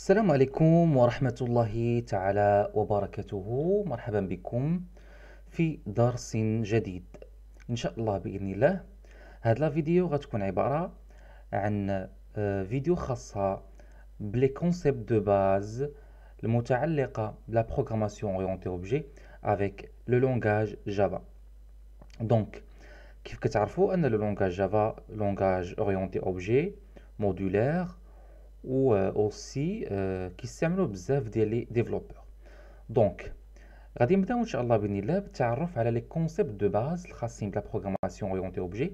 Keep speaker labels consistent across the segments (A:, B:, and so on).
A: السلام عليكم ورحمة الله تعالى وبركاته. مرحبا بكم في درس جديد. إن شاء الله بإذن الله. هاد لا فيديو غتكون عبارة عن آه، فيديو خاصة بلي كونسيبت دو باز المتعلقة بلا بروغراماسيون اورينتي اوبجي افيك لو لونغاج جافا دونك كيف كتعرفوا أن لو لونغاج جافا لونغاج اورينتي اوبجي مودولير و اوسي كيستعملوا بزاف ديال لي ديفلوبور دونك غادي نبداو ان شاء الله باذن الله بالتعرف على لي كونسيبت دو باز الخاصين بلا بروغراماسيون اورينتي اوبجي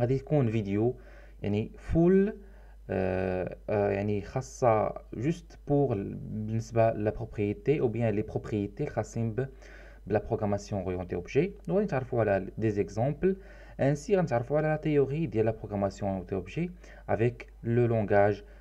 A: غادي يكون فيديو يعني فول آه آه يعني خاصة جوست بور بالنسبة لا بروبريتي او بيان لي بروبريتي الخاصين بلا بروغراماسيون اورينتي اوبجي غادي نتعرفوا على دي زيكزامبل ainsi غنتعرفوا على لا تيوري ديال لا بروغراماسيون اورينتي اوبجي افيك لو لونغاج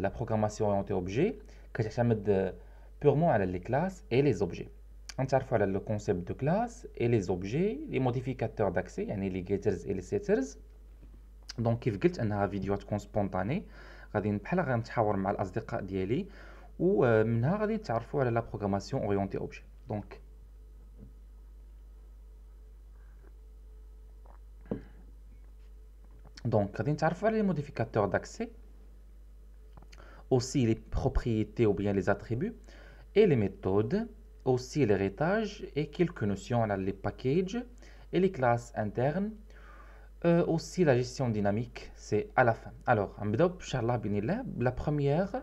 A: لا بروغراماسيون اورينتي اوبجي كتعتمد بيغمون على لي كلاس اي لي زوبجي غنتعرفوا على لو كونسيبت دو كلاس اي لي زوبجي لي موديفيكاتور داكسي يعني لي جيترز اي لي سيترز دونك كيف قلت انها فيديو تكون سبونطاني غادي بحال غنتحاور مع الاصدقاء ديالي ومنها غادي تعرفوا على لا بروغراماسيون اورينتي اوبجي دونك دونك غادي نتعرفوا على لي موديفيكاتور داكسي aussi les propriétés ou bien les attributs et les méthodes, aussi l'héritage et quelques notions à les packages et les classes internes, euh, aussi la gestion dynamique, c'est à la fin. Alors, la première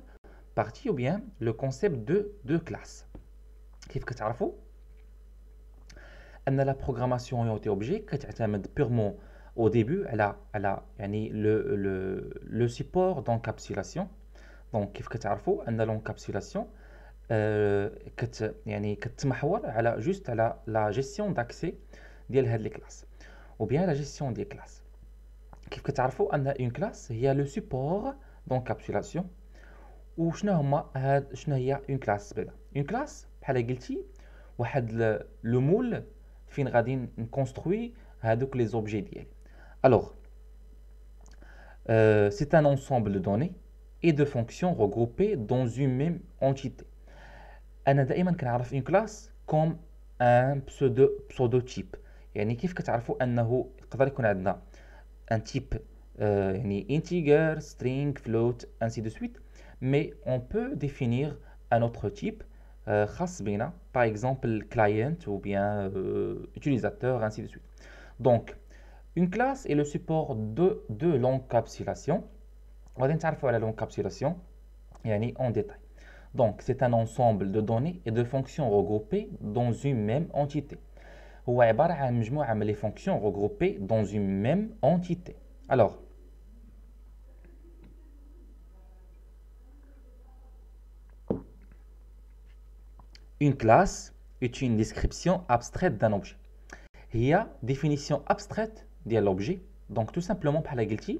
A: partie ou bien le concept de deux classes. كيف كتعرفوا ان لا بروغراماسيون اورينتي اوبجي كتعتمد بيرمون au début على على يعني le le le support d'encapsulation دونك كيف كتعرفوا ان لونكابسولاسيون آه كت يعني كتمحور على جوست على لا جيستيون داكسي ديال هاد لي كلاس او بيان لا جيستيون ديال كلاس كيف كتعرفوا ان اون كلاس هي لو سيبور دونكابسولاسيون وشنو هما هاد شنو هي اون كلاس بعدا اون كلاس بحال قلتي واحد لو مول فين غادي نكونستروي هادوك لي زوبجي ديالي الوغ سي ان انسومبل دو دوني et de fonctions regroupées dans une même entité. انا دائما كنعرف une classe comme un pseudo pseudotype يعني كيف كتعرفوا انه يقدر يكون عندنا un type euh, يعني integer string float ainsi de suite mais on peut définir un autre type euh, خاص بينا par exemple client ou bien euh, utilisateur ainsi de suite donc une classe est le support de, de l'encapsulation غادي نتعرفوا على l'encapsulation يعني en détail donc c'est un ensemble de données et de fonctions regroupées dans une même entité هو عبارة عن مجموعة من les fonctions regroupées dans une même entité alors une classe est une description abstraite d'un objet هي définition abstraite ديال l'objet donc tout simplement بحال قلتي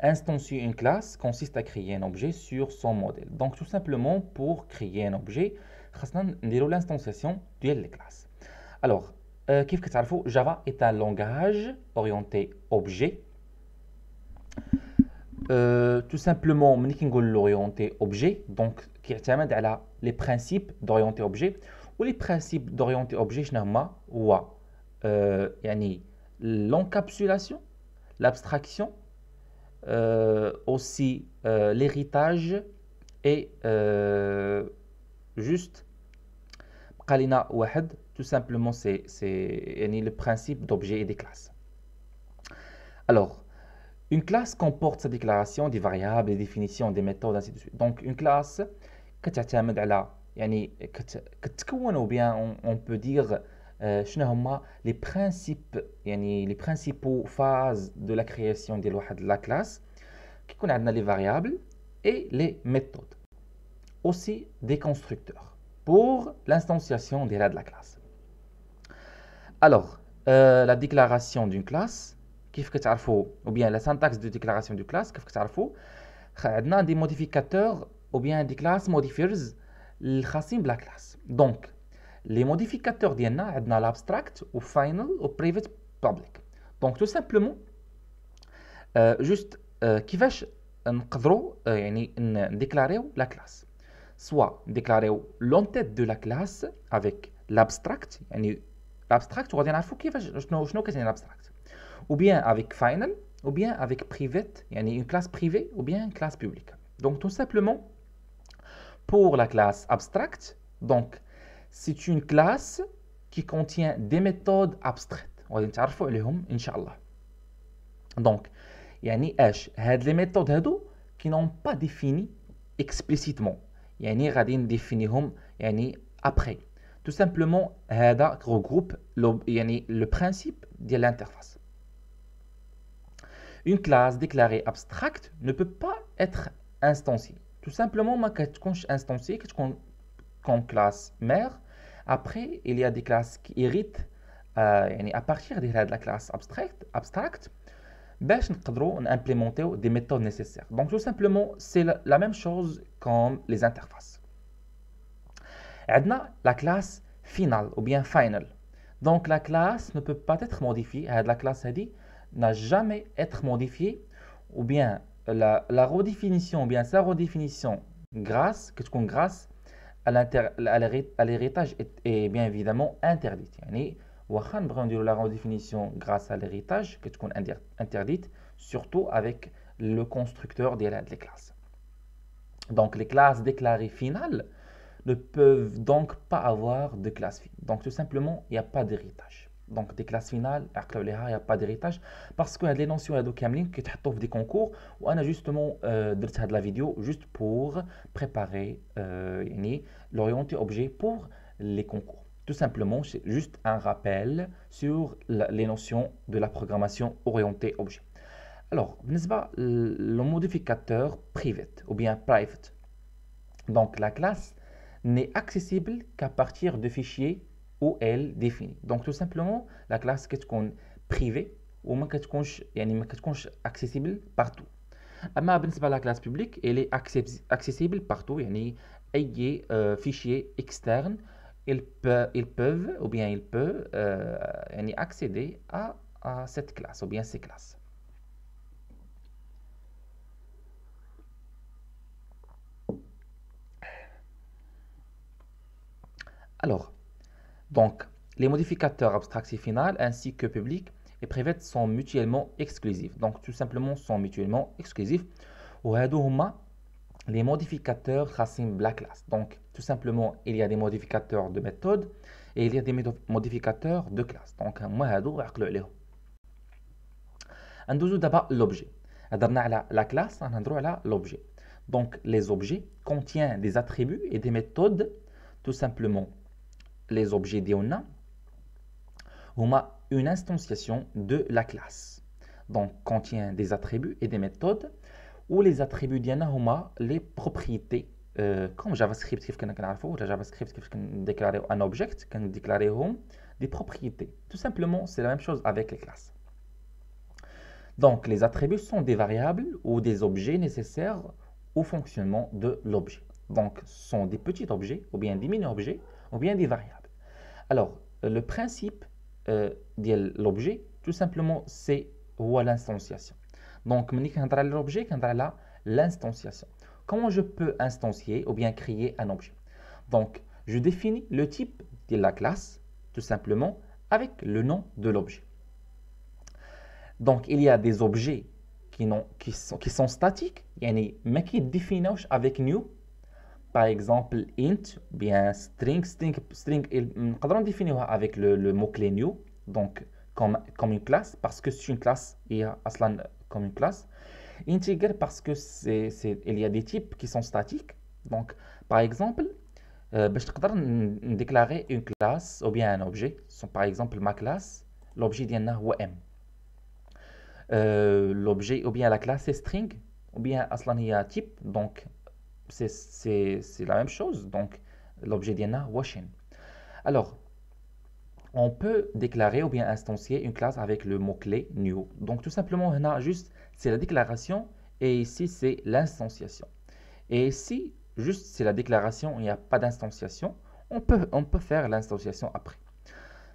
A: Instancier une classe consiste à créer un objet sur son modèle. Donc tout simplement pour créer un objet, nous l'instanciation de la classe. Alors, euh, Java est un langage orienté objet. Euh, tout simplement, l'orienté objet, donc qui est les principes d'orienté objet. Ou les principes d'orienté objet, ou euh, l'encapsulation, l'abstraction aussi euh, l'héritage et euh, juste قالنا واحد tout simplement c'est c'est le principe d'objet et des classes alors une classe comporte sa déclaration des variables des définitions des méthodes ainsi de suite donc une classe كتعتمد على يعني كتكون ou bien on, peut dire شنو هما les principes يعني les principaux phases de la création ديال واحد la classe كيكون عندنا les variables et les méthodes aussi des constructeurs pour l'instanciation de la classe. Alors, euh, la déclaration d'une classe, ou bien la syntaxe de déclaration d'une classe, on a des modificateurs ou bien des classes modifiers de la classe. Donc, les modificateurs on a l'abstract, ou final, ou private, public. Donc, tout simplement, euh, juste, qui va déclarer la classe. Soit déclarer l'entête de la classe avec l'abstract l'abstract l'abstract ou bien avec final ou bien avec private une classe privée ou bien une classe publique. Donc tout simplement pour la classe abstract donc c'est une classe qui contient des méthodes abstraites on va dire inchallah donc يعني اش هاد les méthodes هادو qui n'ont pas défini explicitement يعني غادي نديفينيهم يعني après tout simplement هذا regroupe يعني le principe ديال l'interface une classe déclarée abstracte ne peut pas être instanciée tout simplement ما كتكونش instanciée كتكون comme classe mère après il y a des classes qui héritent euh, يعني à partir de la classe abstract abstract باش نقدروا implémenter des méthodes nécessaires donc tout simplement c'est la même chose comme les interfaces عندنا la classe finale ou bien final donc la classe ne peut pas être modifiée la classe dit n'a jamais être modifiée ou bien la, la redéfinition ou bien sa redéfinition grâce que grâce à l'héritage est, bien évidemment interdite. Yani, la redéfinition grâce à l'héritage, qui est interdite, surtout avec le constructeur des de classes. Donc les classes déclarées finales ne peuvent donc pas avoir de classe fixe. Donc tout simplement, il n'y a pas d'héritage. Donc des classes finales, il n'y a pas d'héritage parce que les notions de Kamlin qui sont des concours on a justement euh, de la vidéo juste pour préparer euh, l'orienté objet pour les concours. Tout simplement, c'est juste un rappel sur les notions de la programmation orientée objet. Alors, le modificateur private ou bien private? Donc, la classe n'est accessible qu'à partir de fichiers où elle définit. Donc, tout simplement, la classe est privée ou ما كتكونش يعني ما كتكونش accessible partout. اما بالنسبه la classe publique elle est accessible partout يعني اي fichier externe ils peuvent, ils peuvent ou bien ils peuvent euh, accéder à, à cette classe ou bien ces classes. Alors, donc, les modificateurs abstracts final ainsi que public et privé sont mutuellement exclusifs. Donc, tout simplement, sont mutuellement exclusifs. Ou les modificateurs racines la classe. Donc, tout simplement, il y a des modificateurs de méthode et il y a des modificateurs de classe. Donc, moi, هادو عقلوا عليهم. ندوزو d'abord l'objet. هضرنا على la classe, نهضروا على l'objet. Donc, les objets contiennent des attributs et des méthodes, tout simplement les objets d'Iona ont une instantiation de la classe. Donc, contient des attributs et des méthodes où les attributs ont les propriétés euh, comme JavaScript qui JavaScript qui déclarer un objet qui déclarer des propriétés. Tout simplement, c'est la même chose avec les classes. Donc, les attributs sont des variables ou des objets nécessaires au fonctionnement de l'objet. Donc, sont des petits objets, ou bien des mini-objets, ou bien des variables. Alors, le principe euh, de l'objet, tout simplement, c'est l'instanciation. Donc, l'objet, l'instanciation. Comment je peux instancier ou bien créer un objet? Donc, je définis le type de la classe, tout simplement, avec le nom de l'objet. Donc, il y a des objets qui, sont, qui sont statiques, mais qui définissent avec new par exemple int bien string string string نقدروا définir avec le, le mot clé new donc comme comme une classe parce que c'est une classe il y a comme une classe integer parce que c'est il y a des types qui sont statiques donc par exemple euh, باش تقدر déclarer une classe ou bien un objet par exemple ma classe l'objet ديالنا هو m euh, l'objet ou bien la classe est string ou bien اصلا هي type donc c'est la même chose. Donc, l'objet d'IANA, washing. Alors, on peut déclarer ou bien instancier une classe avec le mot-clé new. Donc, tout simplement, on a juste, c'est la déclaration et ici, c'est l'instanciation. Et ici, juste, c'est la déclaration, il n'y a pas d'instanciation. On peut, on peut faire l'instanciation après.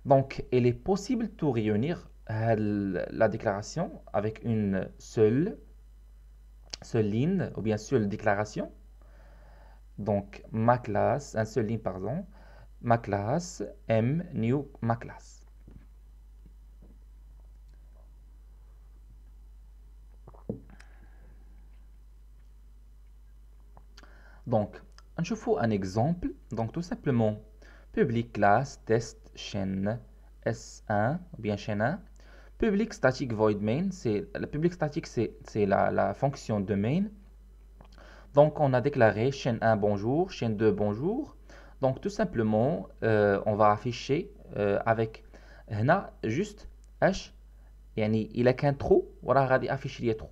A: Donc, il est possible de réunir euh, la déclaration avec une seule, seule ligne ou bien seule déclaration donc, ma classe, un seul ligne, pardon, ma classe, m, new, ma classe. Donc, je fais un exemple. Donc, tout simplement, public class test chaîne S1, ou bien chaîne 1. Public static void main, c'est public static, c'est la, la fonction de main. Donc, on a déclaré chaîne 1 bonjour, chaîne 2 bonjour. Donc, tout simplement, euh, on va afficher euh, avec هنا juste h يعني il a qu'un trou وراه غادي afficher لي trou.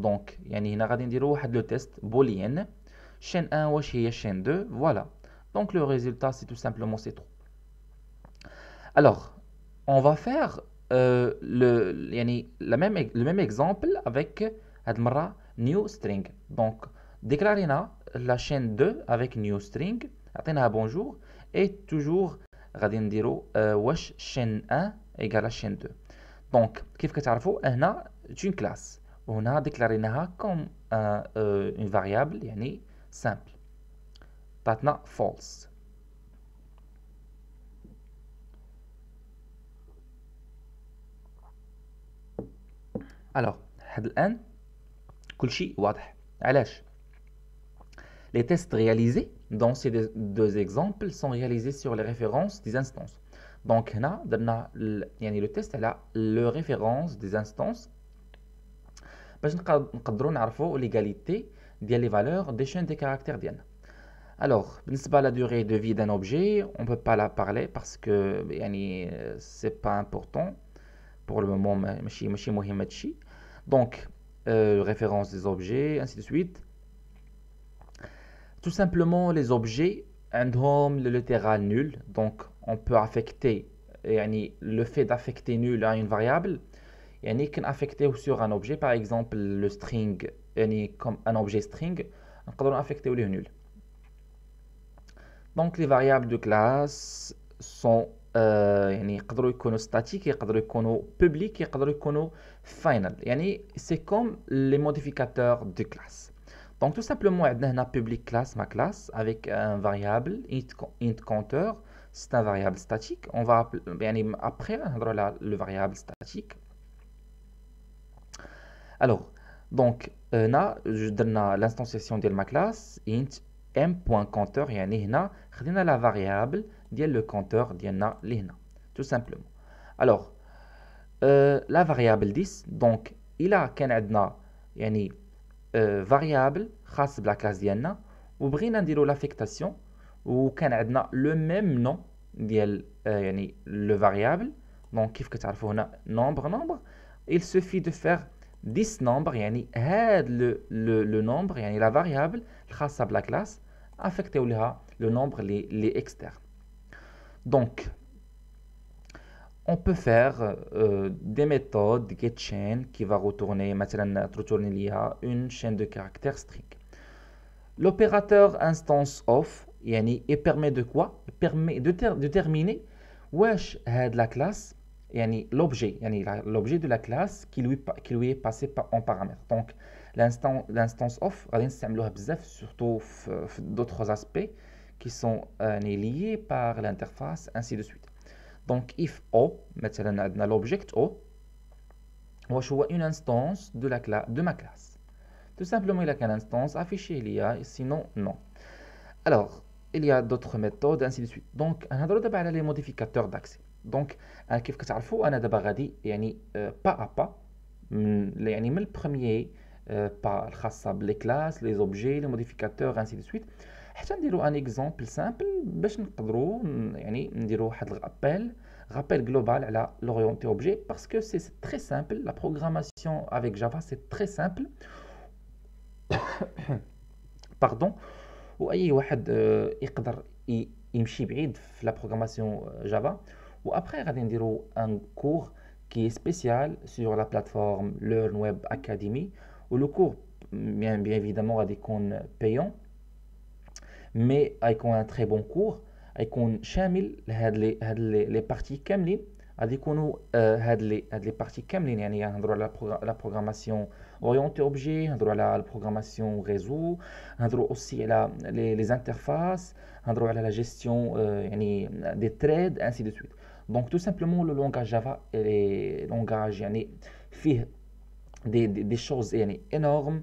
A: Donc, يعني هنا غادي نديرو واحد لو تيست boolean chaîne 1 واش هي chaîne 2 voilà. Donc, le résultat c'est tout simplement c'est trou. Alors, on va faire euh, le يعني la même le même exemple avec هاد المره new string. Donc, déclarons la chaîne 2 avec new string un bonjour et toujours غادي نديرو واش chaîne 1 égale à chaîne 2 donc كيف كتعرفوا هنا une classe وهنا déclarيناها comme une variable يعني simple عطاتنا false alors هاد الان كلشي واضح علاش Les tests réalisés dans ces deux exemples sont réalisés sur les références des instances. Donc, là, le test a le référence des instances باش نقدروا نعرفوا l'égalité des les valeurs des chaînes des caractères ديالنا. Alors, بالنسبه la durée de vie d'un objet, on ne peut pas la parler parce que يعني c'est pas important pour le moment ماشي ماشي مهم هادشي. Donc, euh, référence des objets, ainsi de suite. Tout simplement, les objets ont le littéral nul. Donc, on peut affecter le fait d'affecter nul à une variable. يعني كان affecter sur un objet par exemple le string comme un objet string نقدروا affecter ليه nul donc les variables de classe sont euh, يعني يقدروا يكونوا statique يقدروا يكونوا public يقدروا يكونوا final يعني c'est comme les modificateurs de classe donc tout simplement, on a public class, ma classe, avec un variable int compteur. C'est un variable statique. On va après le variable statique. Alors, donc, on a l'instanciation de ma classe int m.compteur et on a la variable le compteur tout simplement. Alors, euh, la variable 10, donc, il a qu'un يعني variable خاص بلا كلاس ديالنا وبغينا نديرو لافيكتاسيون وكان عندنا لو ميم نو ديال يعني لو فاريابل دونك كيف كتعرفوا هنا نومبر نومبر il suffit de faire 10 nombres يعني هاد لو لو نومبر يعني لا فاريابل الخاصه بلا كلاس افكتيو لها لو نومبر لي لي اكسترن دونك on peut faire euh, des méthodes getChain qui va retourner maintenant retourner une chaîne de caractères string. L'opérateur instance of yani, permet de quoi? Il permet de déterminer wesh la classe yani, l'objet yani, l'objet de la classe qui lui, qui lui est passé en paramètre. Donc l'instance of surtout d'autres aspects qui sont euh, liés par l'interface ainsi de suite. Donc, if O, مثلا l'object O, واش هو une instance de, la de ma classe. Tout simplement, il a qu'une instance affichée il y a, sinon non. Alors, il y a d'autres méthodes, ainsi de suite. Donc, on a d'abord les modificateurs d'accès. Donc, كيف كتعرفوا انا دابا غادي يعني با ا با يعني من البروميير با الخاصه بلي كلاس لي زوبجي لي موديفيكاتور انسي دو سويت حتى نديرو ان اكزومبل سامبل باش نقدروا يعني نديرو واحد الابيل rappel global على l'orienté objet parce que c'est très simple la programmation avec Java c'est très simple pardon واي واحد يقدر يمشي بعيد في لا بروغراماسيون جافا وابخي غادي نديرو ان كور qui est spécial sur la plateforme Learn Web Academy où le cours bien, bien évidemment غادي يكون payant mais غيكون un très bon cours غيكون شامل لهاد لي هاد لي بارتي كاملين غادي يكونوا هاد لي هاد لي بارتي كاملين يعني نهضروا على لا بروغراماسيون اورينتي اوبجي نهضروا على البروغراماسيون ريزو نهضروا اوسي على لي لي انترفاس نهضروا على لا جيستيون يعني دي تريد انسي دو سويت دونك تو سامبلومون لو لونغاج جافا لونغاج يعني فيه دي دي, دي شوز يعني انورم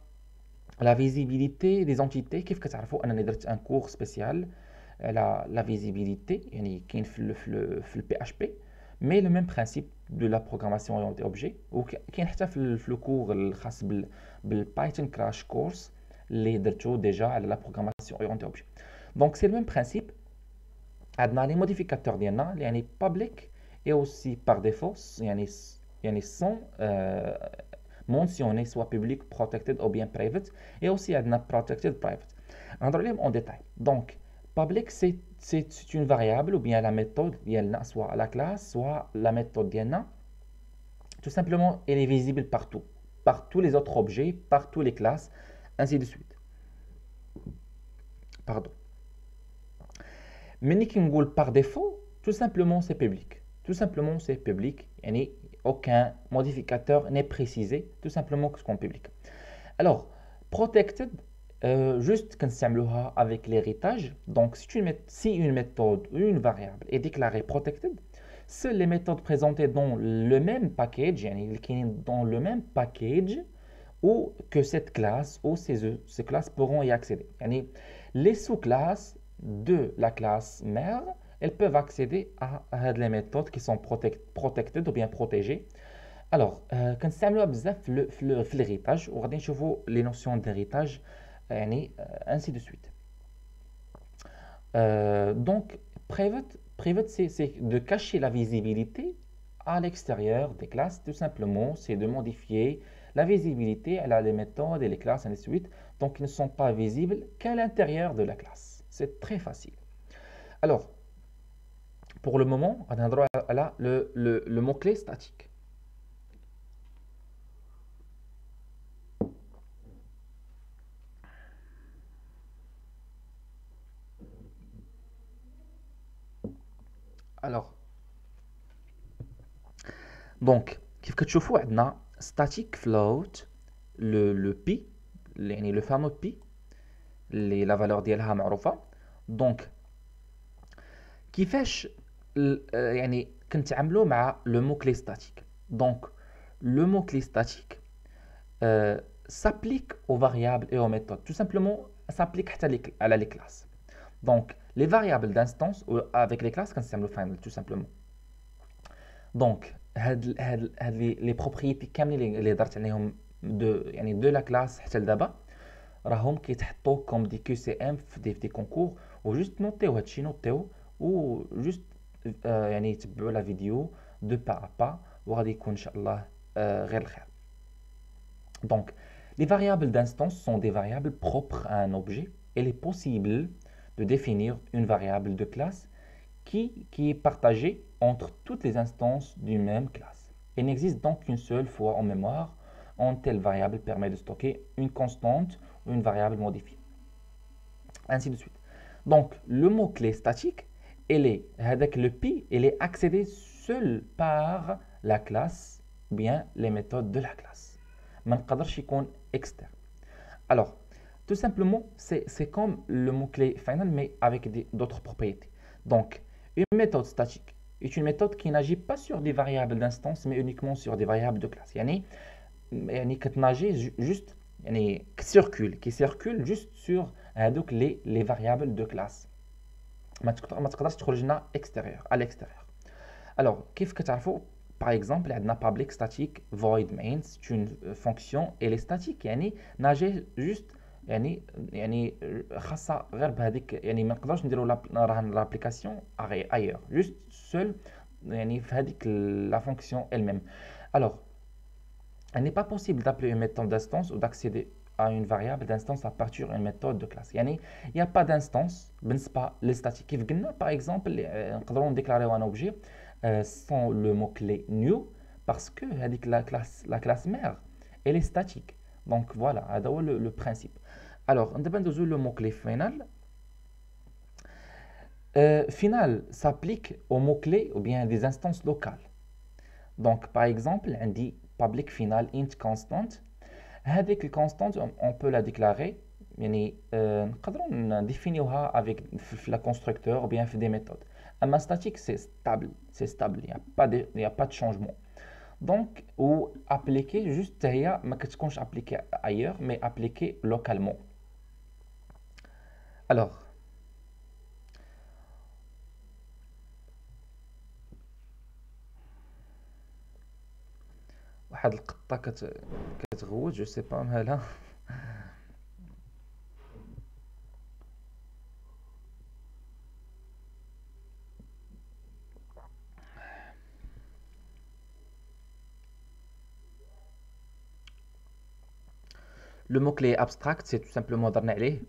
A: على la visibilité des entités كيف كتعرفوا انني درت ان كور سبيسيال على لا فيزيبيليتي يعني كاين في في, في البي اش بي مي لو ميم برينسيپ دو لا بروغراماسيون اورينتي اوبجي وكاين حتى في, في لو كور الخاص بالبايثون كراش كورس اللي درتو ديجا على لا بروغراماسيون اورينتي اوبجي دونك سي لو ميم برينسيپ عندنا لي موديفيكاتور ديالنا يعني بابليك اي اوسي بار ديفو يعني يعني سون mentionné soit public, protected ou bien private. Et aussi, a protected private. en détail. Donc, public, c'est une variable ou bien la méthode, soit la classe, soit la méthode. Tout simplement, elle est visible partout. Par tous les autres objets, par toutes les classes, ainsi de suite. Pardon. Mais par défaut, tout simplement, c'est public. Tout simplement, c'est public. Et aucun modificateur n'est précisé, tout simplement ce qu'on publie. Alors, protected, euh, juste qu'on avec l'héritage. Donc, si une, si une méthode ou une variable est déclarée protected, seules les méthodes présentées dans le même package, dans le même package, ou que cette classe ou ces, ces classes pourront y accéder. Les sous-classes de la classe mère elles peuvent accéder à, à les méthodes qui sont protect, protected ou bien protégées. Alors, euh, quand c'est l'héritage, on va les notions d'héritage, euh, et euh, ainsi de suite. Donc, private, private c'est de cacher la visibilité à l'extérieur des classes, tout simplement, c'est de modifier la visibilité, elle a les méthodes et les classes, ainsi de suite, donc ils ne sont pas visibles qu'à l'intérieur de la classe. C'est très facile. Alors, pour le moment, on a droit à le, le, le mot-clé statique. Alors, donc, كيف كتشوفوا عندنا static float le, le pi يعني le fameux pi اللي la valeur ديالها معروفه donc كيفاش يعني كنتعاملوا مع لو مو كلي ستاتيك دونك لو مو كلي ستاتيك s'applique aux variables et aux méthodes. Tout simplement, s'applique à les classes. Donc, les variables d'instance avec les classes, quand c'est le final, tout simplement. Donc, les propriétés اللي درت عليهم de يعني de la classe حتى لدابا راهم كيتحطوا comme des QCM في des, des concours وجوست نوتيو هادشي نوتيو وجوست يعني تبعوا لا فيديو دو با با وغادي يكون ان شاء الله غير الخير دونك les variables d'instance sont des variables propres à un objet. Il est possible de définir une variable de classe qui, qui est partagée entre toutes les instances d'une même classe. Il n'existe donc qu'une seule fois en mémoire une telle variable permet de stocker une constante ou une variable modifiée. Ainsi de suite. Donc, le mot-clé statique il est, le pi, il est accédé seul par la classe, ou bien les méthodes de la classe. externe. Alors, tout simplement, c'est comme le mot-clé final, mais avec d'autres propriétés. Donc, une méthode statique est une méthode qui n'agit pas sur des variables d'instance, mais uniquement sur des variables de classe. Yani, yani juste, yani, qui circule, qui circule juste sur euh, les variables de classe. ما تقدرش تخرج لنا extérieur à l'extérieur. Alors, كيف كتعرفوا par exemple, عندنا public static void main c'est une fonction elle est statique يعني ناجي juste يعني يعني خاصة غير بهذيك يعني ما نقدرش نديرو لابليكاسيون ailleurs juste seul يعني في هذيك la fonction elle-même alors il n'est pas possible d'appeler une méthode d'instance ou d'accéder à une variable d'instance à partir d'une méthode de classe. Il n'y a pas d'instance, pas les statiques. Par exemple, euh, nous pouvons déclarer un objet euh, sans le mot-clé new parce que la classe, la classe mère, elle est statique. Donc voilà, c'est le, le principe. Alors, on de le mot-clé final. Euh, final s'applique au mot-clé ou bien à des instances locales. Donc, par exemple, on dit public final int constant Avec constante, on peut la déclarer يعني نقدروا définir avec le constructeur ou bien des méthodes un statique, c'est stable. C'est stable. Il n'y a, pas de, a pas de changement. Donc, ou appliquer juste derrière, mais que tu appliqué ailleurs, mais appliquer واحد القطه كتغوت جو سي با مالها Le mot-clé abstract, c'est tout simplement درنا عليه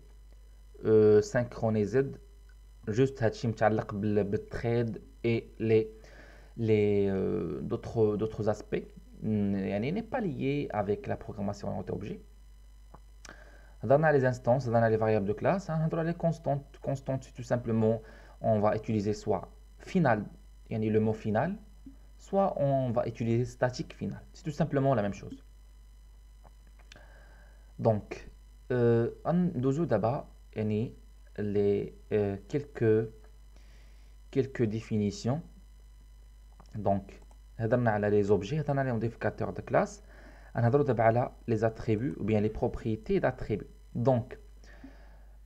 A: euh, synchroniser juste هادشي متعلق بالتريد et les les euh, d'autres d'autres aspects يعني n'est pas lié avec la programmation orientée-objet. On a les instances, on a les variables de classe, hein, on les constantes. Constantes, c'est tout simplement, on va utiliser soit final, yani le mot final, soit on va utiliser statique final. C'est tout simplement la même chose. Donc, euh, on dojo d'abord, yani les euh, quelques quelques définitions. Donc, on a les objets, on a les modificateurs de classe, on a les attributs ou bien les propriétés d'attributs. Donc,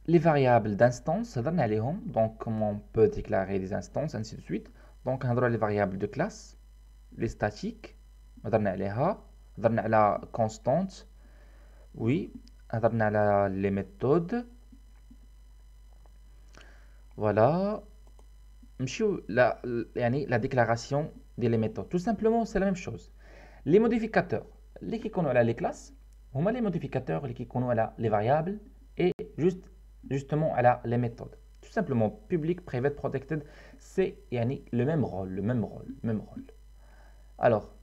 A: les variables d'instance, donc comment on peut déclarer des instances, ainsi de suite. Donc, on a les variables de classe, les statiques, on a la constante, oui, هضرنا les méthodes. Voilà. la des méthodes. Tout simplement, c'est la même chose. Les modificateurs, les qui connaissent les classes, ou les modificateurs les qui connaissent les variables et juste justement les méthodes. Tout simplement, public, private, protected, c'est le même rôle, le même rôle, même rôle. Alors,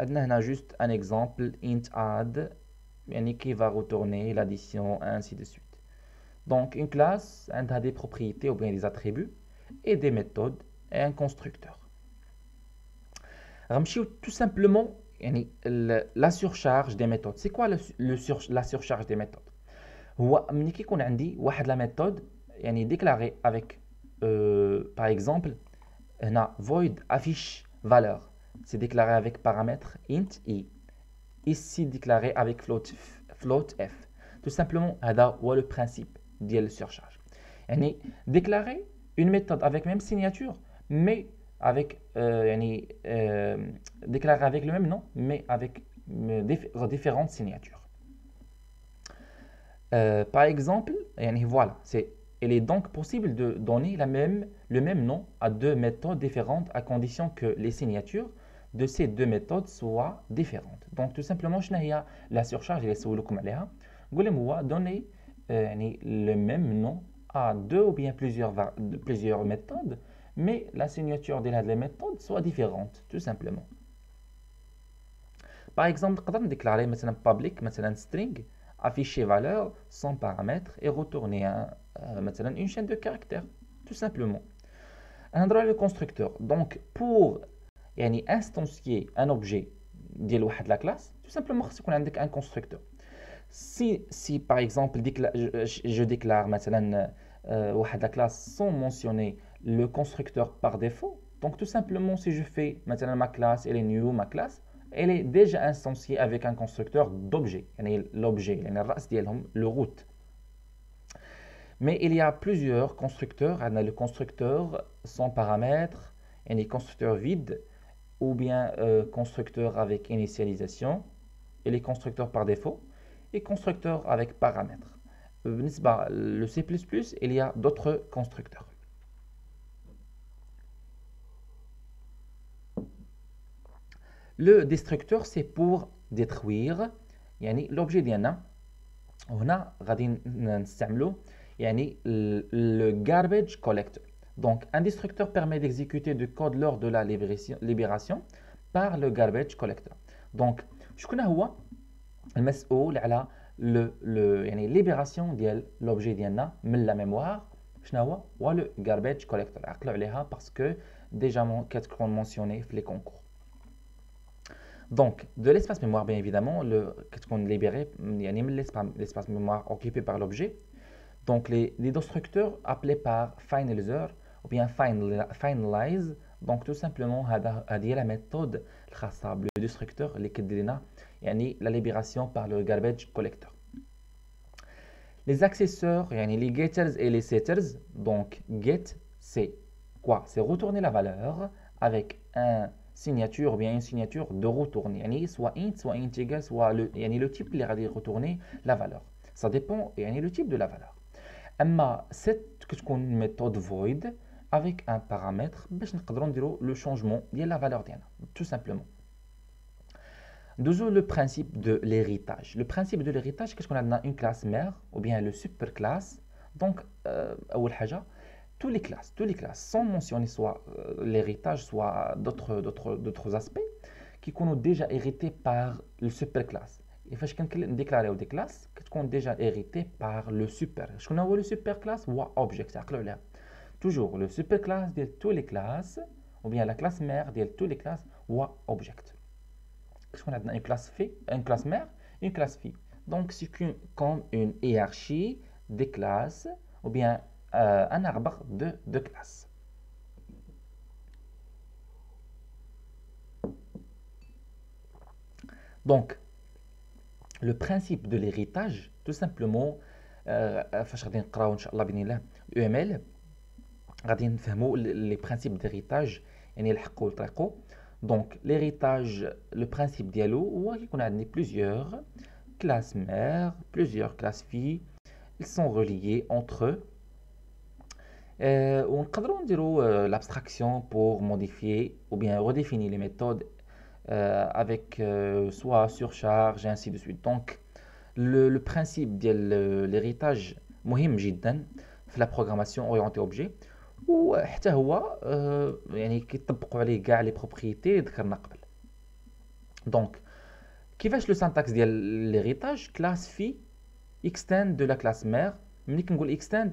A: on a juste un exemple, int add qui va retourner l'addition, ainsi de suite. Donc, une classe a des propriétés ou bien des attributs et des méthodes et un constructeur. tout simplement la surcharge des méthodes. C'est quoi le, la surcharge des méthodes هو ملي كيكون عندي واحد لا méthode يعني déclarée avec euh, par exemple هنا void affiche valeur c'est déclaré avec paramètre int i ici déclaré avec float, float f. Tout simplement, c'est le principe de la surcharge. Yani, déclarer une méthode avec même signature, mais avec euh, euh, déclarer avec le même nom, mais avec euh, différentes signatures. par exemple, voilà, c'est il est donc possible de donner la même, le même nom à deux méthodes différentes à condition que les signatures de ces deux méthodes soient différentes. Donc tout simplement, la surcharge, il donner le même nom à deux ou bien plusieurs, plusieurs méthodes, mais la signature de la méthode soit différente, tout simplement. Par exemple, on peut déclarer un public, un string, afficher valeur sans paramètre et retourner un, euh, une chaîne de caractères, tout simplement. le constructeur. Donc, pour instancier un objet de la classe, tout simplement, c'est qu'on a un constructeur. Si, si par exemple, je déclare maintenant euh, la classe sans mentionner le constructeur par défaut, donc tout simplement, si je fais maintenant ma classe, elle est new, ma classe, elle est déjà instanciée avec un constructeur d'objet. L'objet, le route. Mais il y a plusieurs constructeurs. On a le constructeur sans paramètres, et les constructeurs vides, ou bien euh, constructeurs avec initialisation, et les constructeurs par défaut, et constructeurs avec paramètres. Le C++, il y a d'autres constructeurs. Le destructeur, c'est pour détruire l'objet d'Yana. On a le garbage collector. Donc, un destructeur permet d'exécuter du code lors de la libération par le garbage collector. Donc, je connais المسؤول على le, le يعني libération ديال l'objet ديالنا من la mémoire شنو هو هو le garbage collector عقلوا عليها parce que déjà كتكون mentionné في les concours donc, de l'espace mémoire, bien évidemment, qu'est-ce qu'on libéré l'espace mémoire occupé par l'objet. Donc, les, les destructeurs appelés par finalizer ou bien finalize, donc tout simplement, c'est la méthode le destructeur qui la libération par le garbage collector. Les accesseurs, les getters et les setters, donc get, c'est quoi? C'est retourner la valeur avec un signature ou bien une signature de retour. soit int, soit integer, soit le, le type qui va retourner la valeur. Ça dépend le type de la valeur. Mais cette méthode void avec un paramètre pour le changement de la valeur tout simplement. Deuxièmement, le principe de l'héritage. Le principe de l'héritage, qu'est-ce qu'on a une classe mère ou bien le superclasse? Donc, euh, tous les classes, tous les classes, sans mentionner soit euh, l'héritage, soit d'autres, aspects, qui sont déjà hérités par le superclasse. Et fait que déclarer des classes qui sont déjà héritées par le super. Je connais le superclasse ou object. Toujours le superclasse de toutes les classes, ou bien la classe mère de toutes les classes ou object. Qu'est-ce qu'on a une classe fille, une classe mère, une classe fille. Donc c'est comme une hiérarchie des classes, ou bien euh, un arbre de, de classe. Donc, le principe de l'héritage, tout simplement, فاش غادي نقراو ان شاء الله باذن الله الاو ام ال غادي نفهموا لي برينسيپ d'héritage يعني الحق والطريقو دونك l'héritage le principe ديالو هو كيكون عندنا plusieurs classes mères plusieurs classes filles ils sont reliés entre eux euh, on peut euh, l'abstraction pour modifier ou bien redéfinir les méthodes euh, avec soit surcharge et ainsi de suite. Donc, le, principe de l'héritage مهم جدا في la programmation orientée objet وحتى هو يعني كيطبقوا عليه كاع les propriétés ذكرنا قبل. Donc, كيفاش le syntaxe ديال l'héritage classifie extend de la classe mère ملي كنقول extend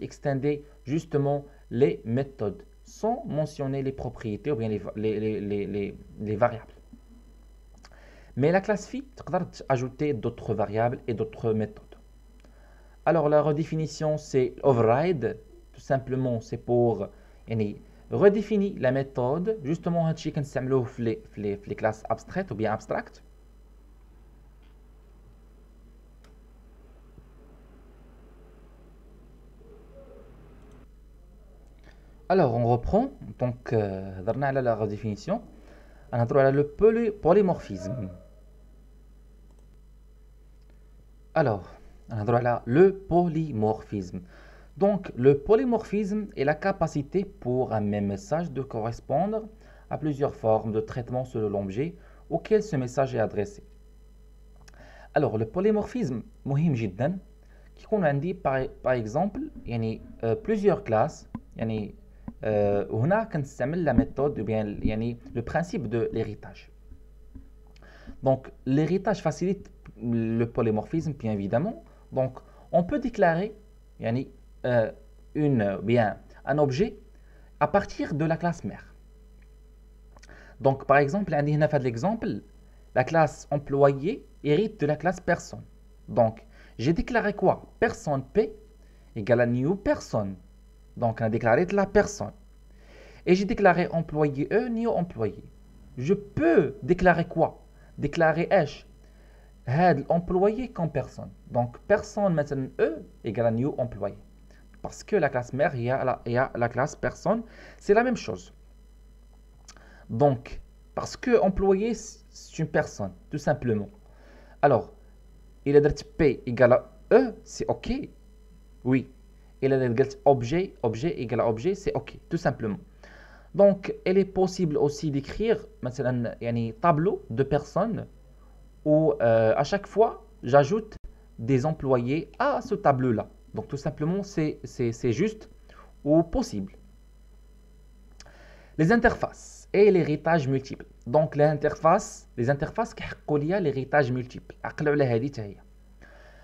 A: extender justement les méthodes sans mentionner les propriétés ou bien les, les, les, les variables. Mais la classe phi, tu peux ajouter d'autres variables et d'autres méthodes. Alors la redéfinition, c'est override. Tout simplement, c'est pour redéfinir la méthode. Justement, les, les classes abstraites ou bien abstractes. Alors, on reprend. Donc, euh, à la redéfinition. On a droit le polymorphisme. Alors, on a droit à le polymorphisme. Donc, le polymorphisme est la capacité pour un même message de correspondre à plusieurs formes de traitement selon l'objet auquel ce message est adressé. Alors, le polymorphisme, مهم جدا, qui dit par, par exemple يعني, euh, plusieurs classes يعني هنا كنستعمل la méthode bien يعني le principe de l'héritage donc l'héritage facilite le polymorphisme bien évidemment donc on peut déclarer يعني une bien un objet à partir de la classe mère. Donc, par exemple, on a l'exemple, la classe employé hérite de la classe personne. Donc, j'ai déclaré quoi Personne P égale à new personne. Donc, on a déclaré de la personne. Et j'ai déclaré employé E, new employé. Je peux déclarer quoi? Déclarer H. employé comme personne. Donc, personne maintenant E égale à new employé. Parce que la classe mère, il y a la, classe personne, c'est la même chose. Donc, parce que employé, c'est une personne, tout simplement. Alors, il dit P égale à E, c'est OK? Oui il a objet, objet égale à objet, c'est OK, tout simplement. Donc, il est possible aussi d'écrire, un tableau de personnes où euh, à chaque fois, j'ajoute des employés à ce tableau-là. Donc, tout simplement, c'est juste ou possible. Les interfaces et l'héritage multiple. Donc, les interfaces, les interfaces qui ont l'héritage multiple.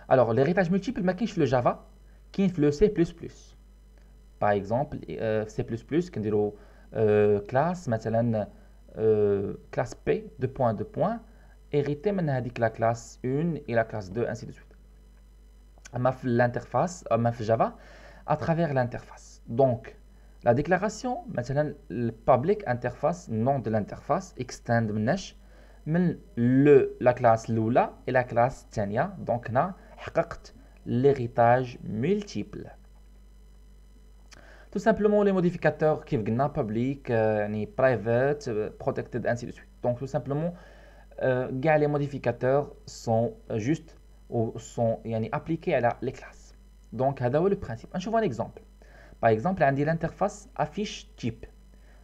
A: Alors, l'héritage multiple, ma le Java, كاين في le C++. Par exemple, euh, C++, كنديروا euh, classe مثلا euh, classe P, deux points, deux points, hérité من هذيك la classe 1 et la classe 2, ainsi de suite. l'interface, Java, à travers l'interface. Donc, la déclaration, maintenant, le public interface, nom de l'interface, extend le, la classe Lula et la classe Tania. Donc, on a l'héritage multiple. Tout simplement, les modificateurs qui viennent public, euh, private, euh, protected, ainsi de suite. Donc, tout simplement, euh, les modificateurs sont juste ou sont appliqués à les classes. Donc, c'est le principe. Je vous un exemple. Par exemple, on a l'interface affiche type,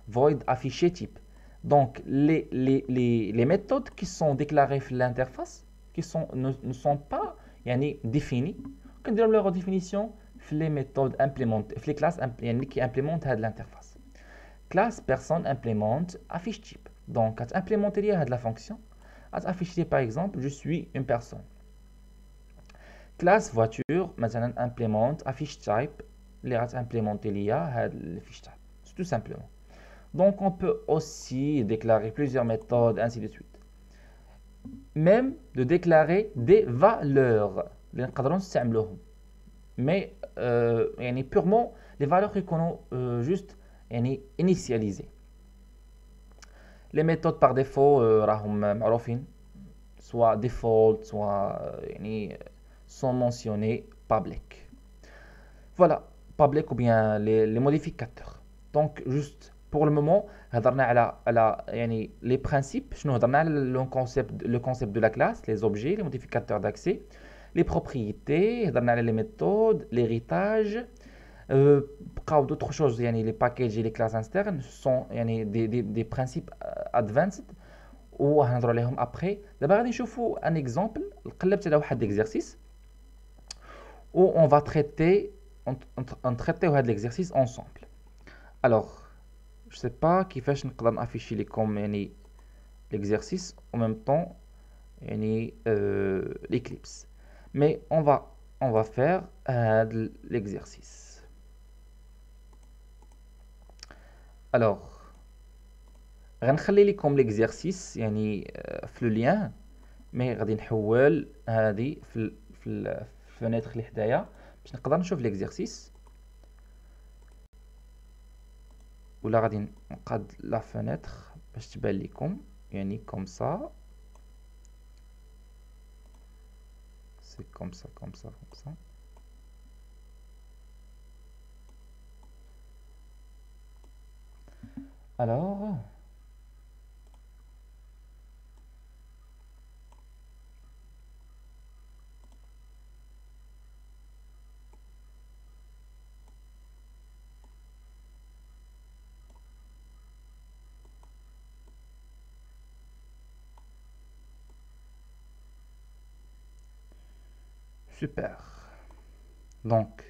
A: void affiché type. Donc, les, les, les, les, méthodes qui sont déclarées sur l'interface qui sont, ne, ne, sont pas définies, on dire leur définition les méthodes implémentées, les classes yani, qui implémentent l'interface. Classe personne implémente affiche type. Donc, quand implémenter la fonction, à afficher par exemple, je suis une personne. Classe voiture, maintenant implémente affiche type les implémenter l'IA le fichier C'est tout simplement. Donc, on peut aussi déclarer plusieurs méthodes, ainsi de suite. Même de déclarer des valeurs. Mais euh, purement les valeurs qu'on euh, juste initialisées. Les méthodes par défaut euh, soit default, soit euh, sont mentionnées public. Voilà public ou bien les, les modificateurs. Donc, juste pour le moment, هضرنا على على يعني les principes شنو هضرنا على le concept le concept de la classe, les objets, les modificateurs d'accès, les propriétés, هضرنا على les méthodes, l'héritage, euh, بقاو d'autres choses يعني les packages et les classes internes sont يعني des, des, des principes advanced وهنهضروا عليهم après دابا غادي نشوفوا un exemple قلبت على واحد l'exercice où on va traiter on, traiter l'exercice ensemble. Alors, je sais pas qui fait نقدر afficher les comme l'exercice en même temps euh, l'éclipse. Mais on va on va faire euh, l'exercice. Alors, غنخلي لكم l'exercice يعني في le lien mais غادي نحول هذه في في الفenêtre اللي حدايا باش نقدر نشوف ليكزيرسيس ولا غادي نقاد لا فenêtre باش تبان لكم يعني كوم سا سي كوم سا كوم سا كوم سا alors Super. Donc,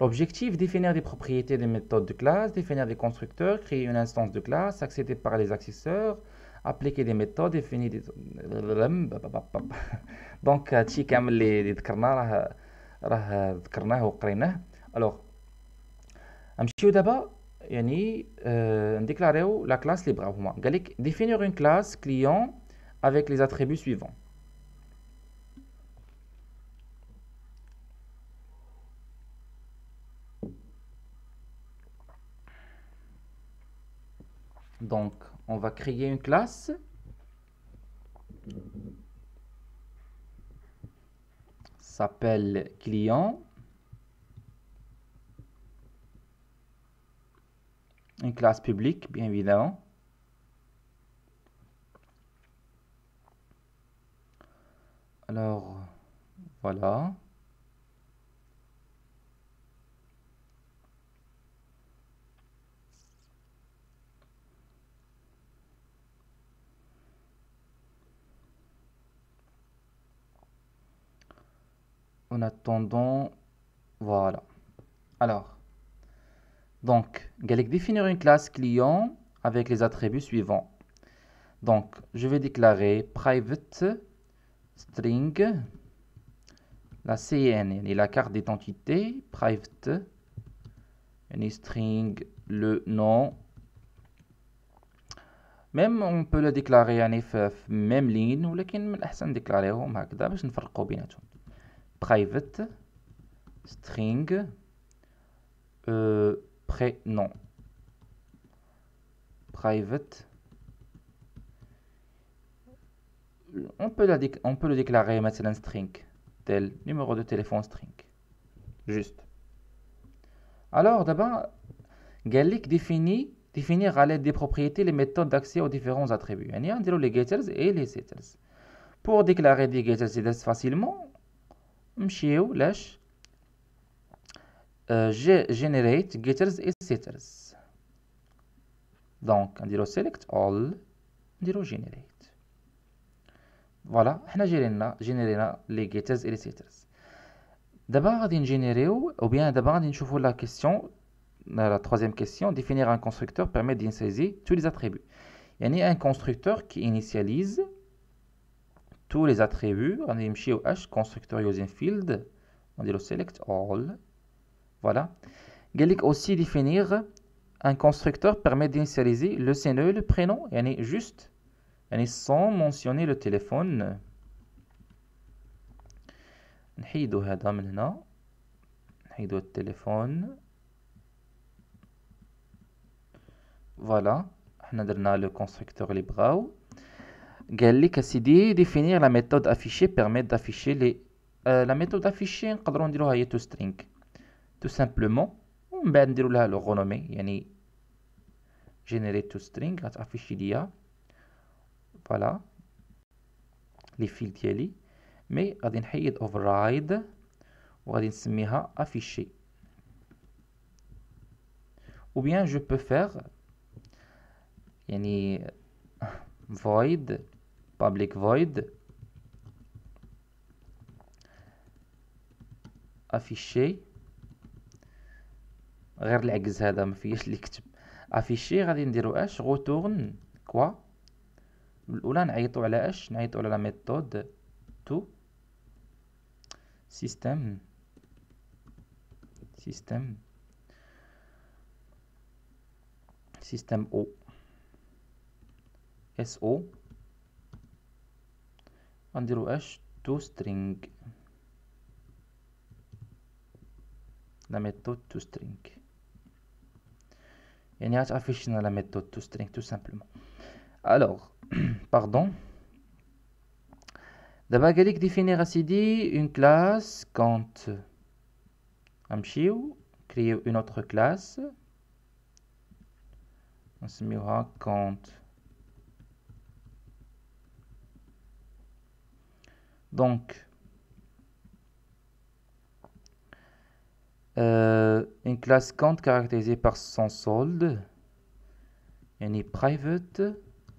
A: l'objectif, définir des propriétés des méthodes de classe, définir des constructeurs, créer une instance de classe, accéder par les accesseurs, appliquer des méthodes, définir des... Donc, هادشي كامل اللي ذكرنا راه راه ذكرناه وقريناه. Alors, نمشيو دابا يعني نديكلاريو لا كلاس اللي بغاو هما قال لك définir une classe client avec les attributs suivants Donc, on va créer une classe. S'appelle client. Une classe publique, bien évidemment. Alors, voilà. en attendant, voilà. Alors, donc, Galec définir une classe client avec les attributs suivants. Donc, je vais déclarer private string, la CN, et la carte d'identité, private, une string, le nom. Même on peut le déclarer en FF, même ligne, ou déclarer, on va déclarer, private string euh, prénom private on peut, le déclarer maintenant string tel numéro de téléphone string juste alors d'abord Gallic définit définir à l'aide des propriétés les méthodes d'accès aux différents attributs. Il y a les getters et les setters. Pour déclarer des getters et setters facilement, نمشيو لاش generate getters et setters دونك نديرو select all نديرو generate فوالا حنا جيرينا جينيرينا لي getters et les setters دابا غادي نجينيريو او بيان دابا غادي نشوفو لا كيسيون la troisième question, définir un constructeur permet d'initialiser tous les attributs. Il y a un constructeur qui initialise tous les attributs on va au h constructeur using field on dit le select all voilà Gallic aussi définir un constructeur permet d'initialiser le CNE le prénom yani juste yani sans mentionner le téléphone نحيدو هذا من هنا نحيدو التليفون voilà حنا درنا le constructeur اللي بغاو قال لك اسيدي définir la méthode affichée permet d'afficher les euh, la méthode affichée نقدروا نديروها هي to string tout simplement ومن بعد نديروا لها لو غونومي يعني générer to string غتافيشي ليا فوالا لي فيل ديالي مي غادي نحيد override وغادي نسميها afficher ou bien je peux faire يعني void public void. Afficher غير العجز هذا ما فيهش اللي كتب. افيشي غادي نديرو اش غوتورن كوا الأولى نعيطو على اش نعيطو على لا ميثود تو سيستم سيستم سيستم أو اس أو غنديرو اش تو سترينغ لا ميثود تو سترينغ يعني غتافيش لنا لا ميثود تو سترينغ تو سامبلومون الوغ باردون دابا قالك ديفينيغ اسيدي اون كلاس كونت غنمشيو كريو اون اوتر كلاس نسميوها كونت Donc, euh, une classe compte caractérisée par son solde, une private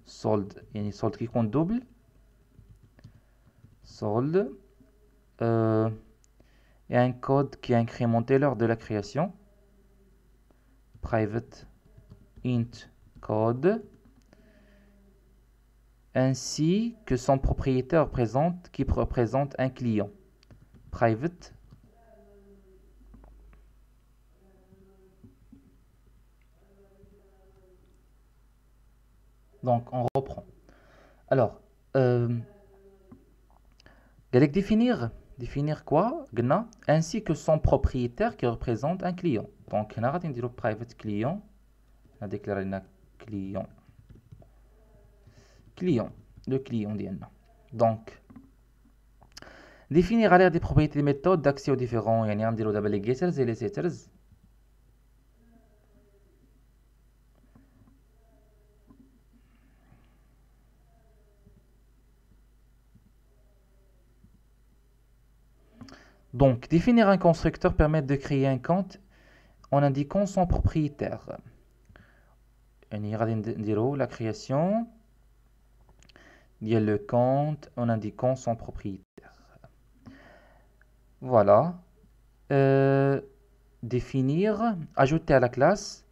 A: solde, une solde qui compte double, solde, euh, et un code qui est incrémenté lors de la création, private int code, ainsi que son propriétaire présente qui représente un client. Private. Donc on reprend. Alors, euh, définir, définir quoi Gna, ainsi que son propriétaire qui représente un client. Donc, on va private client, on a un client. Le client Donc, définir à l'air des propriétés des méthodes d'accès aux différents, y a les getters et les setters. Donc, définir un constructeur permet de créer un compte en indiquant son propriétaire. On ira la création Il y a le compte en indiquant son propriétaire. Voilà. Euh, définir, ajouter à la classe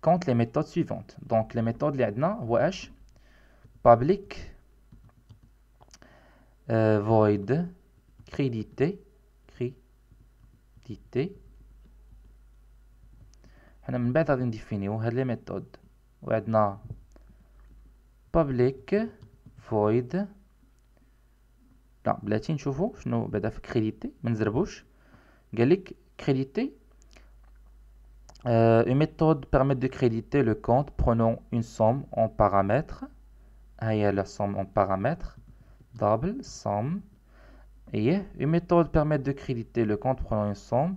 A: compte les méthodes suivantes. Donc, les méthodes, les wesh, public, euh, void, crédité, quantité حنا من بعد غادي نديفينيو هاد لي ميثود وعندنا public void لا بلاتي نشوفو شنو بعدا في كريديتي ما نزربوش قالك كريديتي Euh, une méthode permet de créditer le compte prenant une somme en paramètres. Ah, il y a la somme en paramètres. Double, somme. Et une méthode permet de créditer le compte prenant une somme.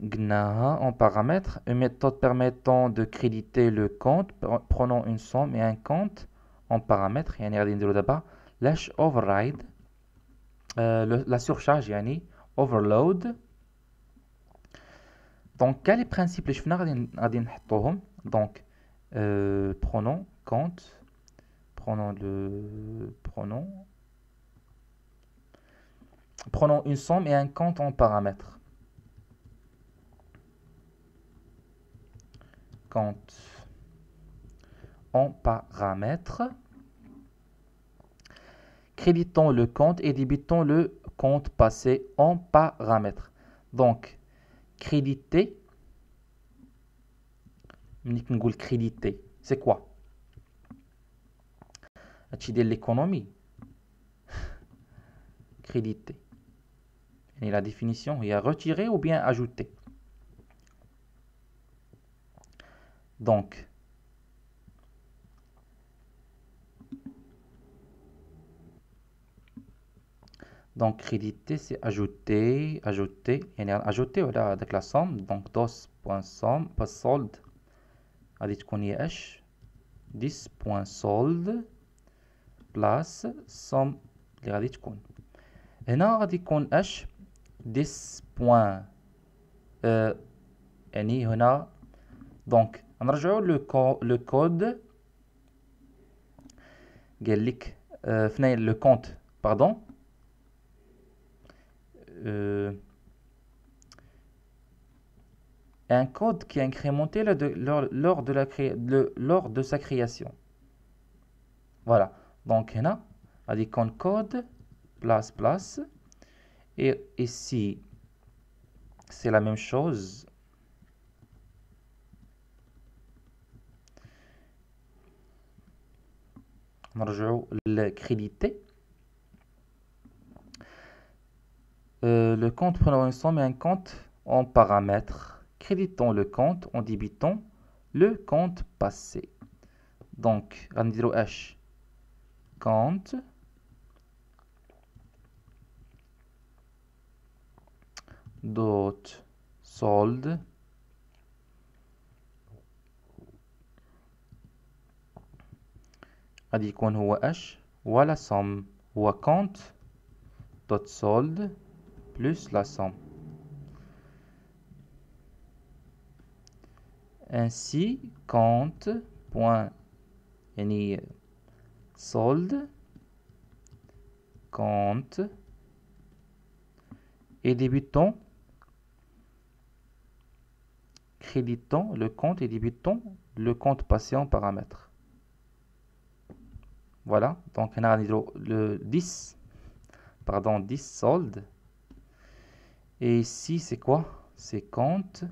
A: en paramètres. Une méthode permettant de créditer le compte prenant une somme et un compte en paramètres. يعني غادي نديرو دابا lash override euh, la surcharge يعني overload donc quel est le principe اللي شفنا غادي غادي نحطوهم donc euh, prenons compte prenons le prenons prenons une somme et un compte en paramètres. quand en paramètres, créditons le compte et débitons le compte passé en paramètres. Donc, créditer, créditer, c'est quoi? L'économie? Créditer. Et la définition, il y a retirer ou bien ajouter? donc donc crédité c'est ajouter ajouter et ajouter voilà avec la somme donc dos.somme pas solde غادي تكون هي اش 10.solde بلاس somme اللي غادي تكون هنا غادي يكون اش 10 بوان أه يعني هنا دونك نرجعو لو لو كود قال لك أه فين لو كونت باردون أه un code qui est incrémenté lors de, lors, lors de, la cré, de, lors de sa création. Voilà. Donc, هنا غادي يكون code plus plus et ici c'est la même chose نرجعوا للكريديتي euh, le compte prenant une somme et un compte en paramètres créditons le compte en débitant le compte passé donc غنديروا h compte dot sold غادي يكون هو اش ولا somme هو compte dot sold plus la somme ainsi compte point يعني solde compte et débutons créditons le compte et débutons le compte passé en paramètres. voilà, donc on a le 10, pardon, 10 soldes. Et ici, c'est quoi? C'est compte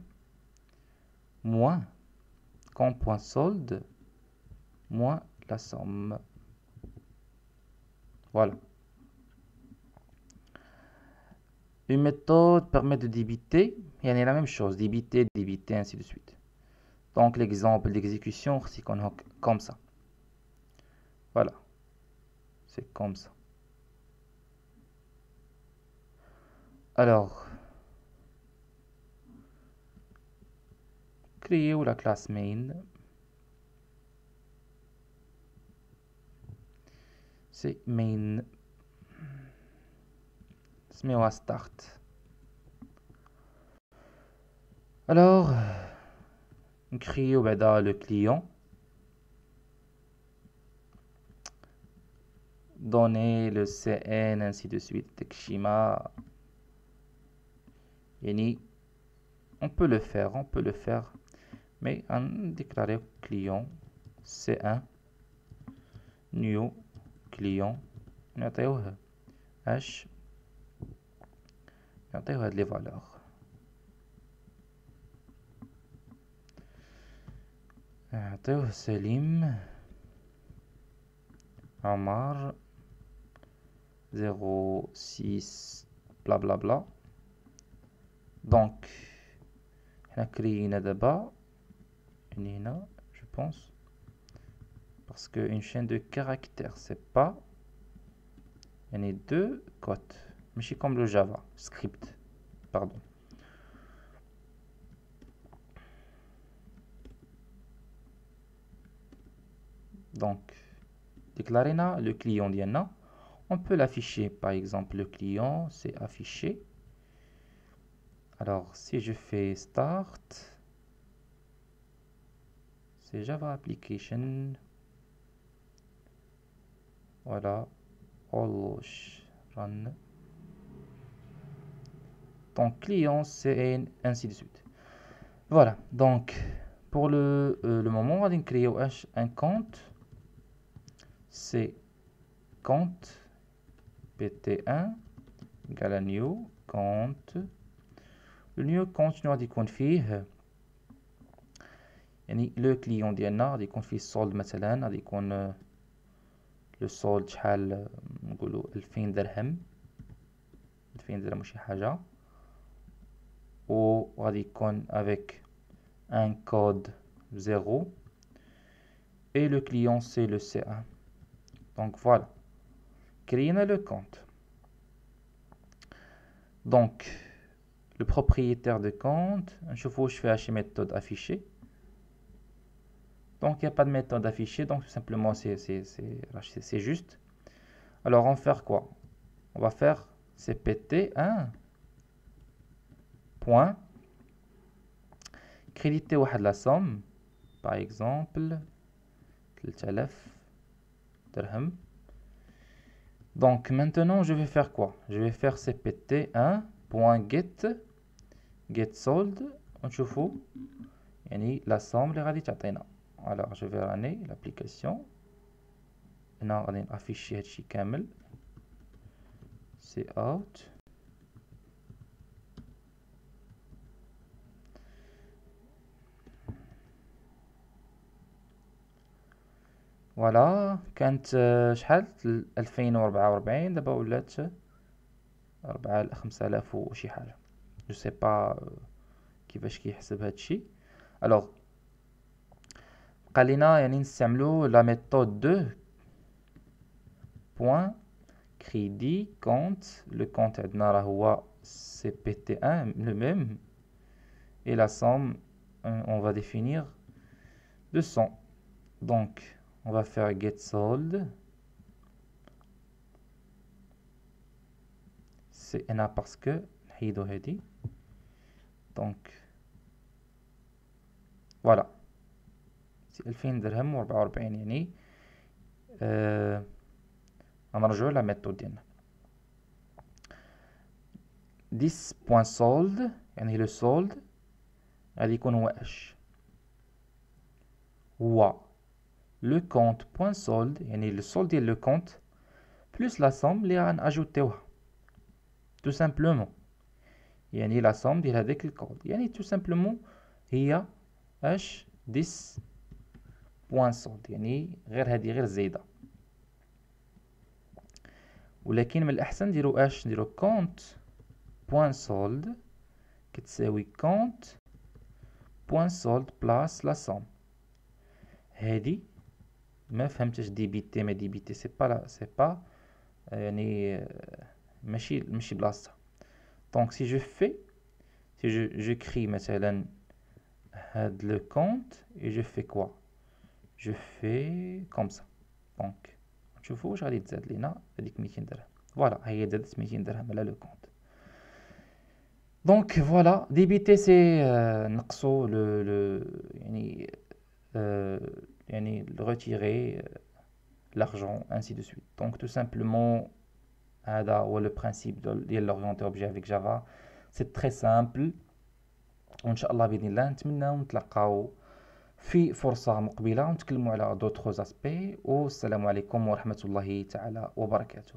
A: moins compte.solde moins la somme. Voilà. Une méthode permet de débiter, il y a la même chose, débiter, débiter, ainsi de suite. Donc l'exemple d'exécution, c'est comme ça. Voilà. C'est comme ça. Alors, créer la classe main. C'est main. à start. Alors, créer le client. Donner le CN, ainsi de suite. schéma on peut le faire, on peut le faire, mais en déclarer client C1 new client نعطيوه h نعطيوه هاد لي فالور نعطيوه سليم عمار 06 bla bla bla. Donc on a créé une d'abord. Une je pense. Parce qu'une chaîne de caractères c'est pas. Il y a deux codes mais c'est comme le java script. Pardon. Donc déclarer le client d'Yana on peut l'afficher par exemple le client c'est affiché alors, si je fais Start, c'est Java Application. Voilà. All run. Donc, client, c'est ainsi de suite. Voilà. Donc, pour le, euh, le moment, on va créer un compte. C'est compte pt1 égale new compte le new continue غادي يكون فيه يعني لو كليون ديالنا غادي يكون فيه السولد مثلا غادي يكون لو سولد شحال نقولو ألفين درهم ألفين درهم شي حاجة و غادي يكون افيك ان كود زيرو et le client c'est le C1 donc voilà créer le compte donc le propriétaire de compte, je fais H méthode affichée. Donc, il n'y a pas de méthode affichée, donc tout simplement, c'est juste. Alors, on va faire quoi? On va faire cpt1 point créditer la somme, par exemple, 3000 dirham. Donc, maintenant, je vais faire quoi Je vais faire cpt1 point get get sold ونشوفوا يعني la somme اللي غادي تعطينا alors je vais run l'application هنا غادي نافيشي هادشي كامل سي اوت فوالا كانت شحال 2044 دابا ولات 4 5000 وشي حاجه je sais pas كيفاش كيحسب هادشي الوغ قال لنا يعني نستعملو لا ميثود دو بوين كريدي كونت لو كونت عندنا راه هو سي بي تي 1 لو ميم et la somme on va définir 200 donc on va faire get sold c'est هنا parce que نحيدو هادي دونك فوالا ألفين درهم و ربعة وربعين يعني آه غنرجعو لا ميثود ديالنا ديس بوان سولد يعني لو سولد غادي يكون هو اش هو لو كونت بوان سولد يعني لو سولد ديال لو كونت بلوس لا سوم لي غنأجوتيوها تو سامبلومون يعني لا سوم ديال هذاك الكود يعني تو سامبلومون هي اش ديس بوان سولد يعني غير هذه غير زايدة. ولكن من الأحسن نديرو اش نديرو كونت بوان سولد كتساوي كونت بوان سولد بلاس لا سوم هادي ما فهمتش ديبيتي ما ديبيتي سي با لا سي با يعني ماشي ماشي بلاصتها دونك سي جو في سي جو جو كري مثلا هاد لو كونت اي جو في كوا جو في كوم سا دونك نشوفو واش غادي تزاد لينا هذيك 200 درهم فوالا هي زادت 200 درهم على لو كونت دونك فوالا ديبيتي سي نقصو لو لو يعني يعني retirer l'argent ainsi de suite donc tout simplement هذا هو لو برينسيپ ديال لورينتي اوبجي افيك جافا سي تري سامبل وان شاء الله باذن الله نتمنى نتلاقاو في فرصه مقبله ونتكلموا على دوطخ اسبي والسلام عليكم ورحمه الله تعالى وبركاته